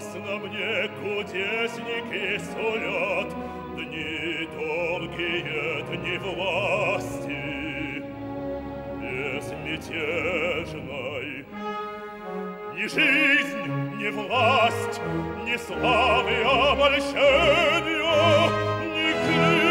Напрасно мне кудесники сулят Дни долгие, дни власти Безмятежной. Ни жизнь, ни власть, ни славы обольщения, Ни крики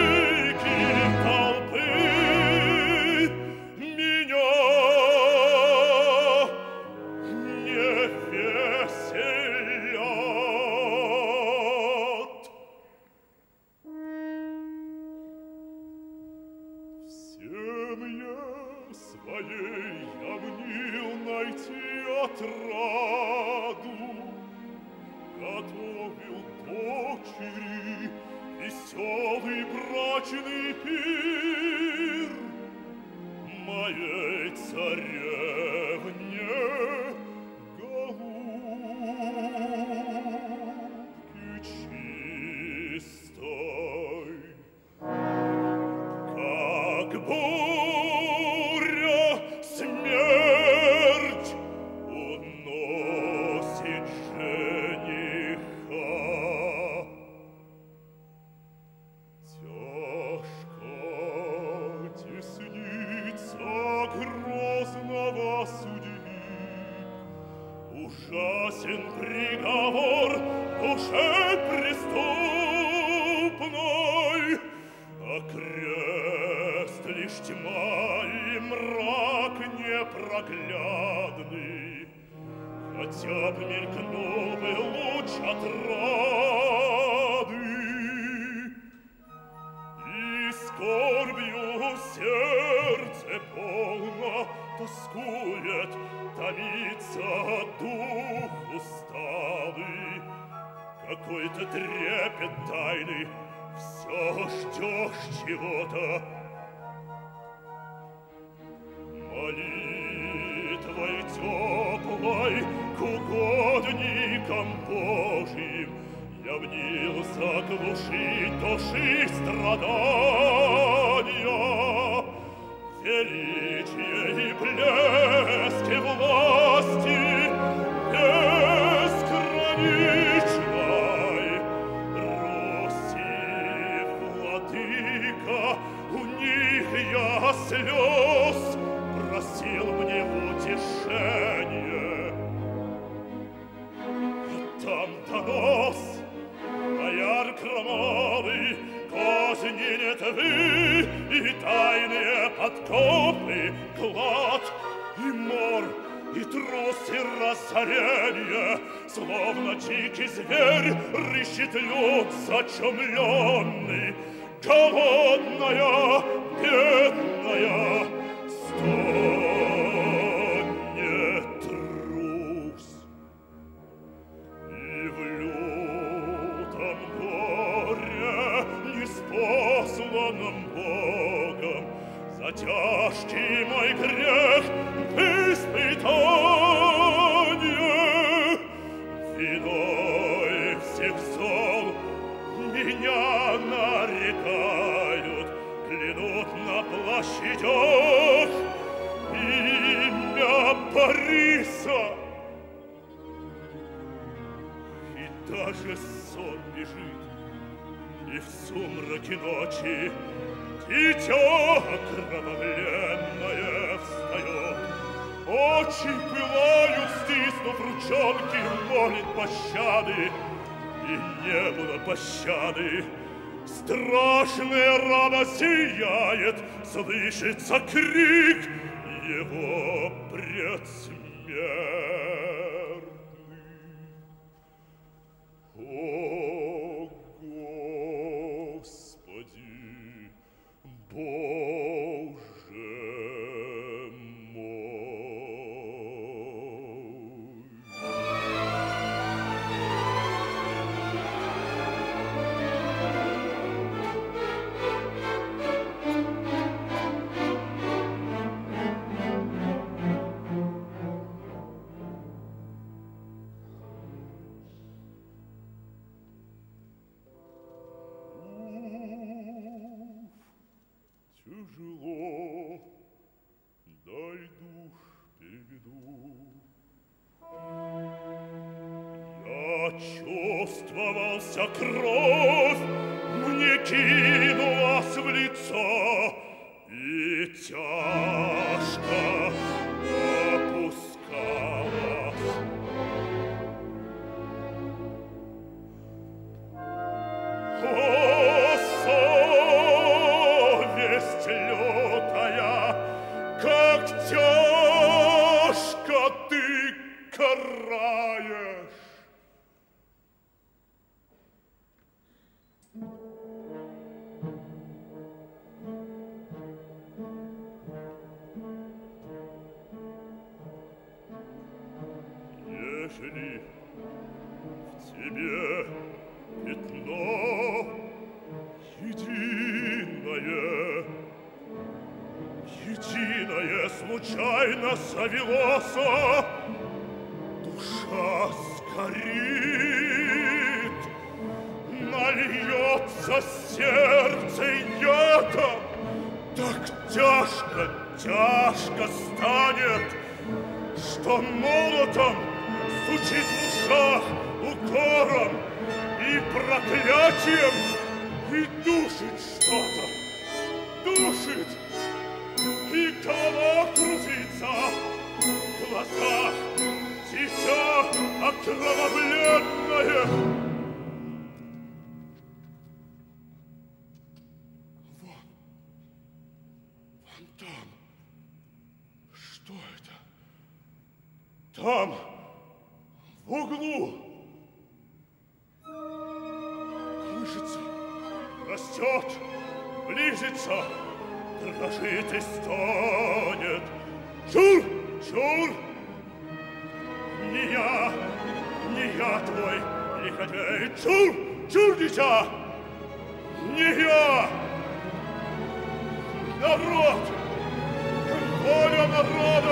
мнил найти отраду, Готовил дочери веселый брачный пир Моей царевне Мрак непроглядный, Хотя б мелькнул бы луч отрады, И скорбью сердце полно тоскует, Томится дух усталый, Какой-то трепет тайный, Все ждешь чего-то. мнил заглушить души страдания, Величие и блеск и власти безграничной Руси владыка, у них я слез просил мне в утешение. Там донос, козни Литвы и тайные подкопы, клад и мор, и трус, и разорение, словно дикий зверь рыщет люд зачумленный, голодная, бедная, неспосланном Богом, За тяжкий мой грех испытание, Виной всех зол меня нарекают, Клянут на площадях имя Бориса. И даже сон бежит, и в сумраке ночи Дитя окровавленное встает. Очи пылают, стиснув ручонки, молит пощады, и не было пощады. Страшная рана сияет, слышится крик его предсмертный. тяжело, дай дух переведу. Я чувствовался кровь, мне кинулась в лицо, случайно завелося, душа сгорит, нальется сердце ядом, так тяжко, тяжко станет, что молотом стучит в ушах укором и проклятием и душит что-то, душит, и голова крутится, в глазах дитя окровавленное. Вон, вон там, что это? Там, в углу, колышется, растет, близится, дрожит и стонет. Чур, чур! Не я, не я твой лиходей. Чур, чур, дитя! Не я! Народ! Воля народа!